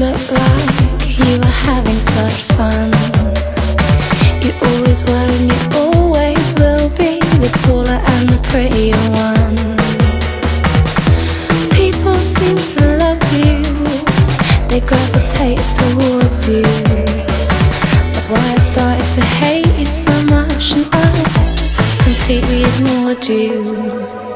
always like you were having such fun. You always were and you always will be The taller and the prettier one. People seem to love you. They gravitate towards you. That's why I started to hate you so much And I just completely ignored you.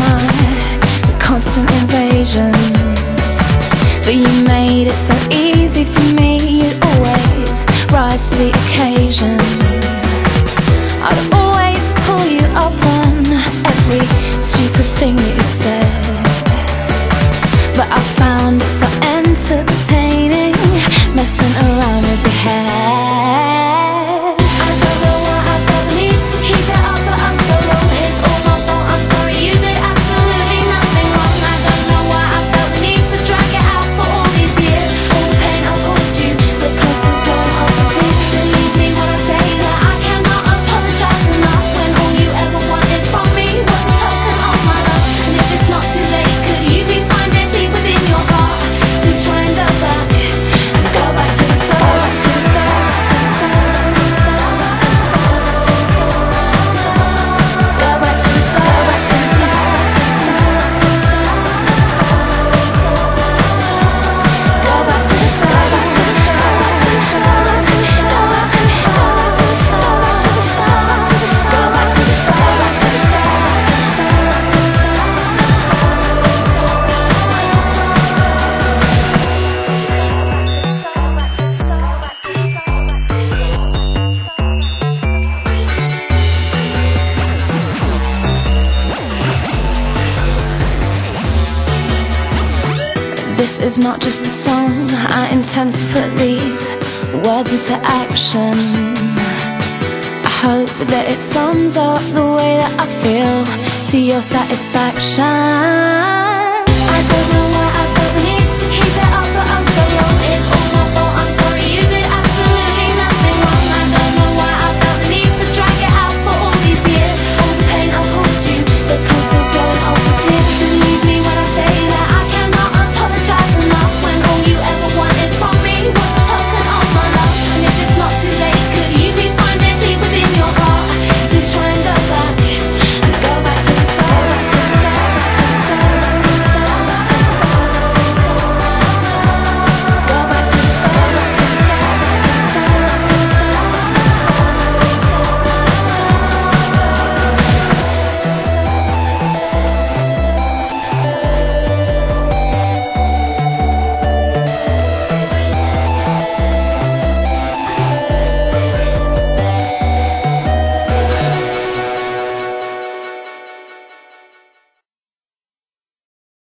my constant invasions. But you made it so easy for me. You'd always rise to the occasion. I'd always pull you up on every stupid thing that you said. But I found it so entertaining Messing around. This is not just a song, I intend to put these words into action. I hope that it sums up the way that I feel to your satisfaction.